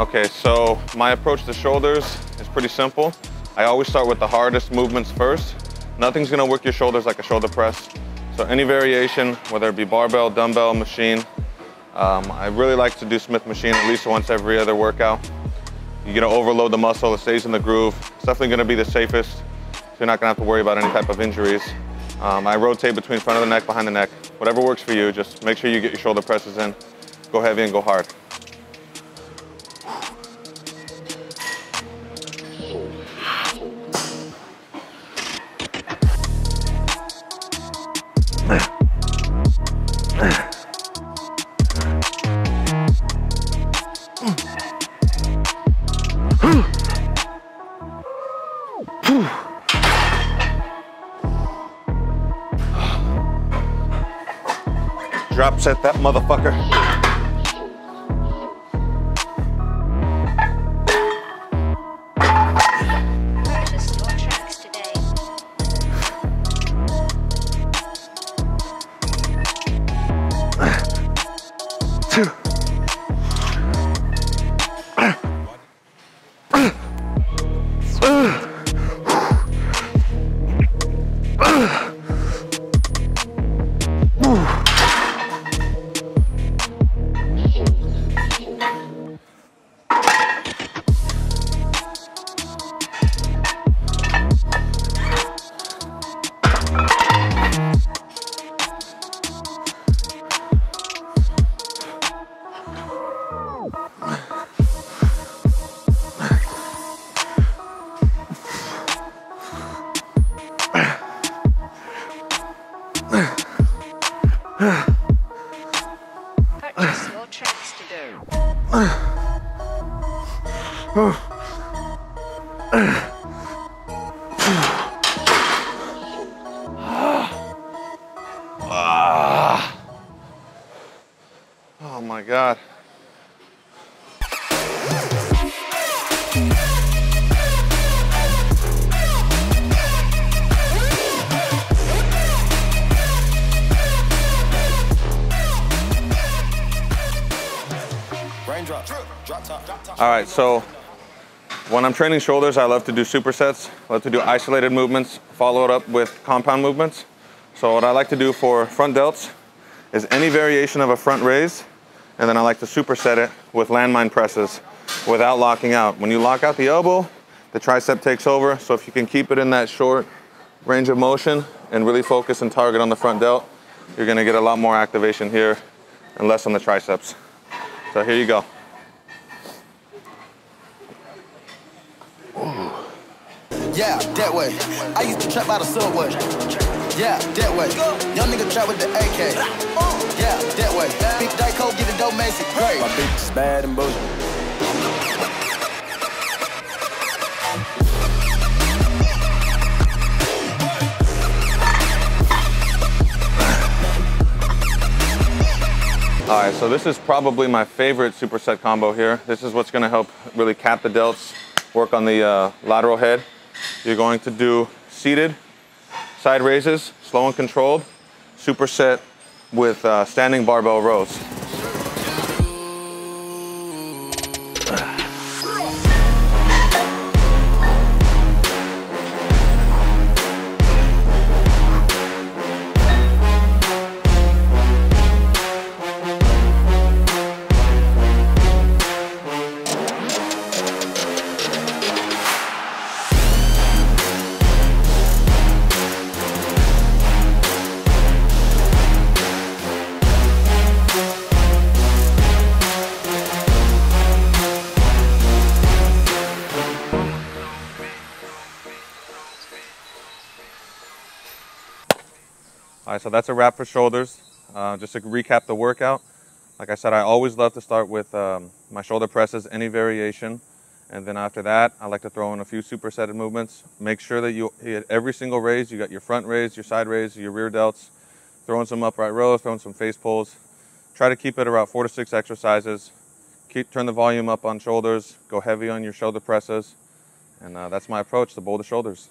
Okay, so my approach to shoulders is pretty simple. I always start with the hardest movements first. Nothing's gonna work your shoulders like a shoulder press. So any variation, whether it be barbell, dumbbell, machine, um, I really like to do Smith machine at least once every other workout. You're gonna overload the muscle, it stays in the groove. It's definitely gonna be the safest, so you're not gonna have to worry about any type of injuries. Um, I rotate between front of the neck, behind the neck. Whatever works for you, just make sure you get your shoulder presses in. Go heavy and go hard. Drop set that motherfucker. Today. Ah. Oh my God. All right, so when I'm training shoulders, I love to do supersets. I love to do isolated movements, follow it up with compound movements. So what I like to do for front delts is any variation of a front raise, and then I like to superset it with landmine presses without locking out. When you lock out the elbow, the tricep takes over. So if you can keep it in that short range of motion and really focus and target on the front delt, you're gonna get a lot more activation here and less on the triceps. So here you go. Yeah, that way. I used to trap by the subway. Yeah, that way. Young nigga trap with the AK. Yeah, that way. Big Dyco, get the dope, Macy. Great. My bitch is bad and bougie. All right, so this is probably my favorite superset combo here. This is what's gonna help really cap the delts, work on the uh, lateral head. You're going to do seated side raises, slow and controlled, superset with uh, standing barbell rows. All right, so that's a wrap for shoulders. Uh, just to recap the workout, like I said, I always love to start with um, my shoulder presses, any variation. And then after that, I like to throw in a few supersetted movements. Make sure that you hit every single raise. You got your front raise, your side raise, your rear delts. Throw in some upright rows, throw in some face pulls. Try to keep it around four to six exercises. Keep turn the volume up on shoulders. Go heavy on your shoulder presses. And uh, that's my approach to boulder shoulders.